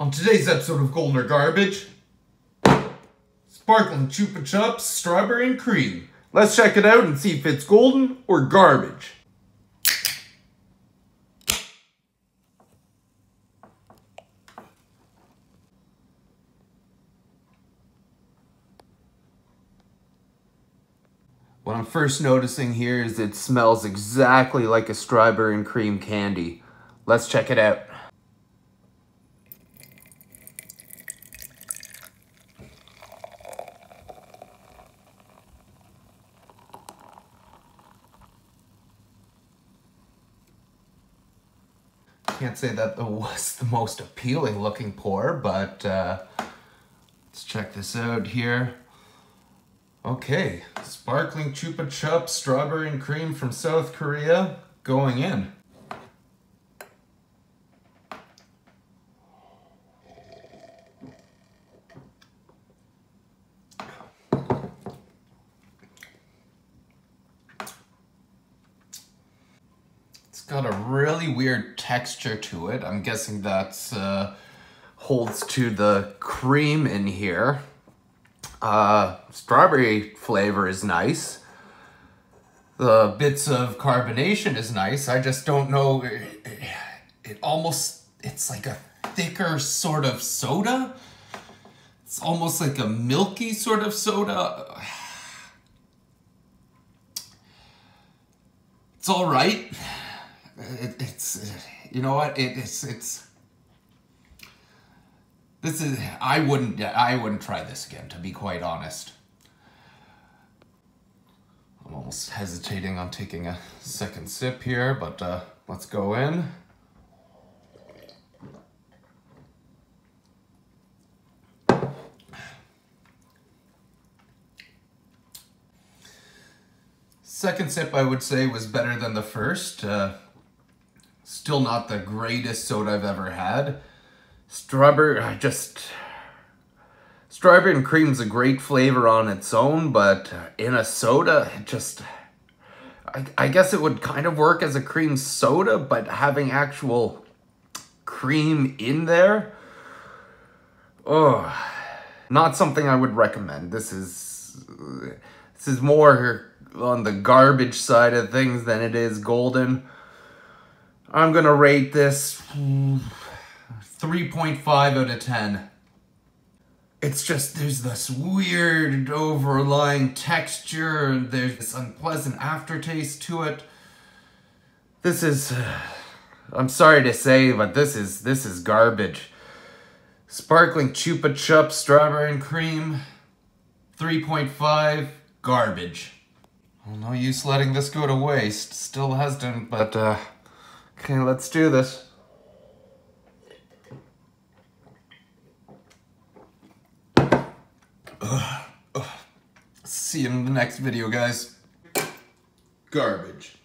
On today's episode of Golden or Garbage, Sparkling Chupa Chups Strawberry and Cream. Let's check it out and see if it's golden or garbage. What I'm first noticing here is it smells exactly like a strawberry and cream candy. Let's check it out. Can't say that it was the most appealing looking pour, but uh, let's check this out here. Okay, sparkling Chupa Chup strawberry and cream from South Korea going in. Got a really weird texture to it. I'm guessing that uh, holds to the cream in here. Uh, strawberry flavor is nice. The bits of carbonation is nice. I just don't know. It, it, almost, it's like a thicker sort of soda. It's almost like a milky sort of soda. It's all right. It, it's, you know what? It, it's, it's, this is, I wouldn't, I wouldn't try this again, to be quite honest. I'm almost hesitating on taking a second sip here, but uh, let's go in. Second sip, I would say, was better than the first. Uh, still not the greatest soda I've ever had. Strawberry, I just... Strawberry and cream's a great flavor on its own, but in a soda, it just... I, I guess it would kind of work as a cream soda, but having actual cream in there... Oh, not something I would recommend. This is... This is more on the garbage side of things than it is golden. I'm gonna rate this 3.5 out of 10. It's just, there's this weird overlying texture, there's this unpleasant aftertaste to it. This is, I'm sorry to say, but this is, this is garbage. Sparkling Chupa Chup Strawberry and Cream, 3.5, garbage. Well, no use letting this go to waste. Still hesitant, but, uh, okay, let's do this. Ugh. Ugh. See you in the next video, guys. Garbage.